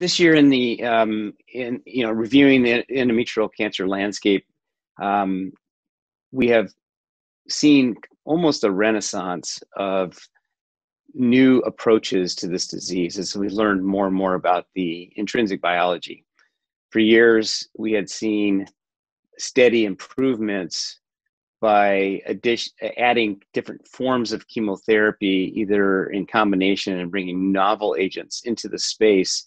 this year in the um, in you know reviewing the endometrial cancer landscape, um, we have seen almost a renaissance of new approaches to this disease as we learned more and more about the intrinsic biology. For years, we had seen steady improvements by addition, adding different forms of chemotherapy, either in combination and bringing novel agents into the space,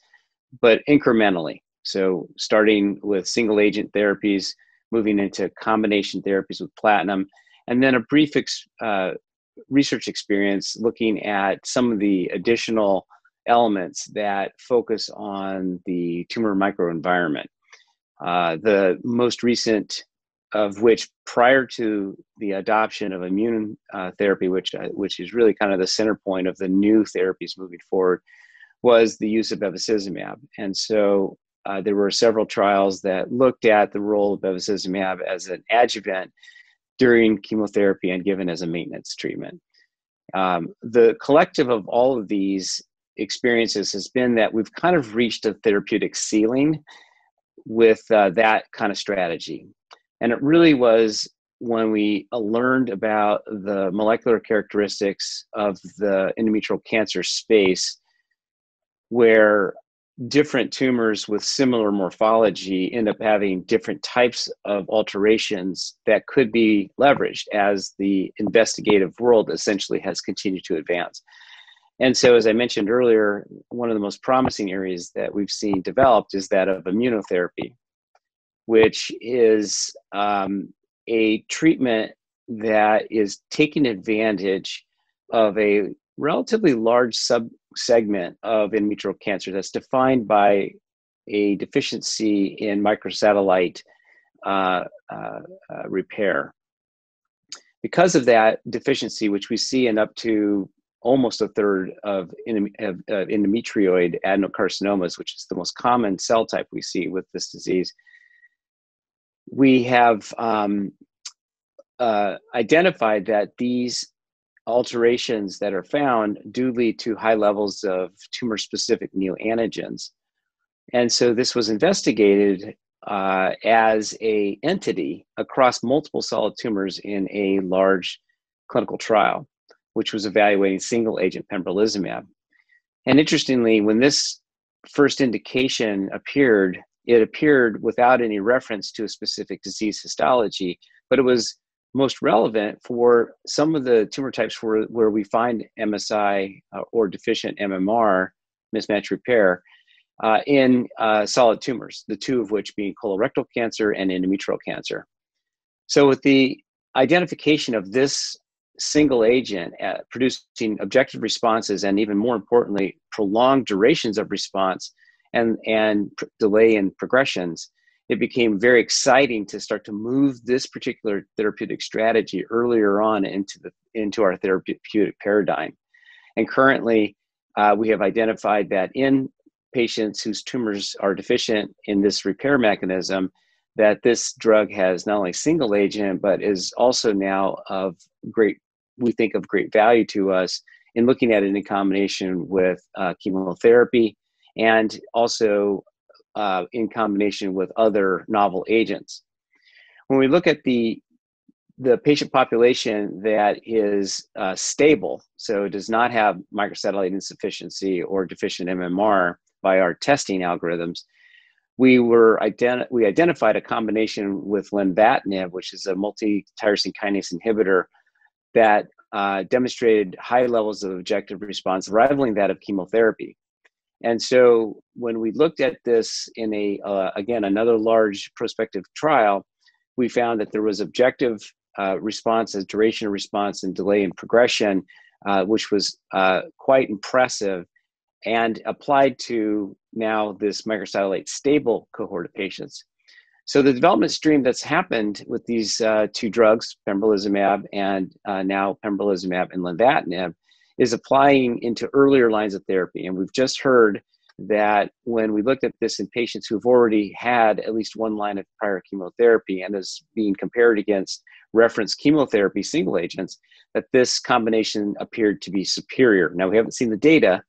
but incrementally. So, starting with single agent therapies, moving into combination therapies with platinum, and then a brief ex, uh, research experience looking at some of the additional elements that focus on the tumor microenvironment. Uh, the most recent of which, prior to the adoption of immune uh, therapy, which uh, which is really kind of the center point of the new therapies moving forward, was the use of bevacizumab. And so uh, there were several trials that looked at the role of bevacizumab as an adjuvant during chemotherapy and given as a maintenance treatment. Um, the collective of all of these experiences has been that we've kind of reached a therapeutic ceiling with uh, that kind of strategy. And it really was when we uh, learned about the molecular characteristics of the endometrial cancer space, where different tumors with similar morphology end up having different types of alterations that could be leveraged as the investigative world essentially has continued to advance. And so, as I mentioned earlier, one of the most promising areas that we've seen developed is that of immunotherapy, which is um, a treatment that is taking advantage of a relatively large sub segment of endometrial cancer that's defined by a deficiency in microsatellite uh, uh, uh, repair. Because of that deficiency, which we see in up to almost a third of endometrioid adenocarcinomas, which is the most common cell type we see with this disease, we have um, uh, identified that these alterations that are found do lead to high levels of tumor specific neoantigens. And so this was investigated uh, as a entity across multiple solid tumors in a large clinical trial, which was evaluating single agent pembrolizumab. And interestingly, when this first indication appeared, it appeared without any reference to a specific disease histology, but it was most relevant for some of the tumor types where, where we find MSI uh, or deficient MMR, mismatch repair, uh, in uh, solid tumors, the two of which being colorectal cancer and endometrial cancer. So, with the identification of this single agent at producing objective responses and even more importantly, prolonged durations of response and, and pr- delay in progressions, it became very exciting to start to move this particular therapeutic strategy earlier on into the into our therapeutic paradigm. And currently, uh, we have identified that in patients whose tumors are deficient in this repair mechanism, that this drug has not only single agent but is also now of great we think of great value to us in looking at it in combination with uh, chemotherapy and also uh, in combination with other novel agents. When we look at the the patient population that is uh, stable, so does not have microsatellite insufficiency or deficient MMR by our testing algorithms, we were we identified a combination with lenvatinib, which is a multi-tyrosine kinase inhibitor that uh, demonstrated high levels of objective response, rivaling that of chemotherapy. And so when we looked at this in a, uh, again, another large prospective trial, we found that there was objective uh, response as duration of response and delay in progression, uh, which was uh, quite impressive and applied to now this microsatellite stable cohort of patients. So the development stream that's happened with these uh, two drugs, pembrolizumab and uh, now pembrolizumab and lenvatinib, is applying into earlier lines of therapy. And we've just heard that when we looked at this in patients who've already had at least one line of prior chemotherapy and is being compared against reference chemotherapy single agents, that this combination appeared to be superior. Now, we haven't seen the data,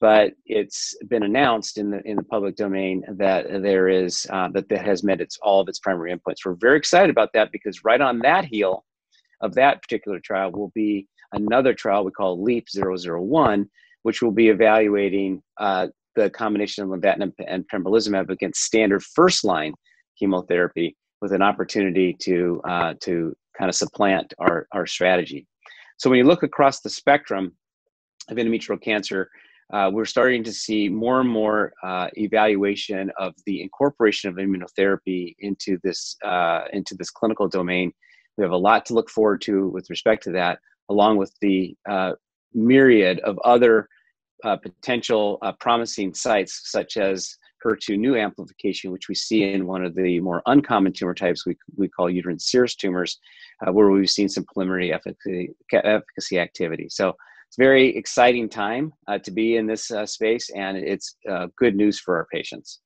but it's been announced in the in the public domain that there is uh, that that has met its all of its primary endpoints. We're very excited about that because right on that heel of that particular trial will be another trial we call LEAP 001, which will be evaluating uh, the combination of lenvatinib and pembrolizumab against standard first line chemotherapy with an opportunity to uh, to kind of supplant our, our strategy. So when you look across the spectrum of endometrial cancer, uh, we're starting to see more and more uh, evaluation of the incorporation of immunotherapy into this uh, into this clinical domain. We have a lot to look forward to with respect to that, along with the uh, myriad of other uh, potential uh, promising sites, such as HER2/neu amplification, which we see in one of the more uncommon tumor types we, we call uterine serous tumors, where we've seen some preliminary efficacy, efficacy activity. So it's a very exciting time uh, to be in this uh, space, and it's uh, good news for our patients.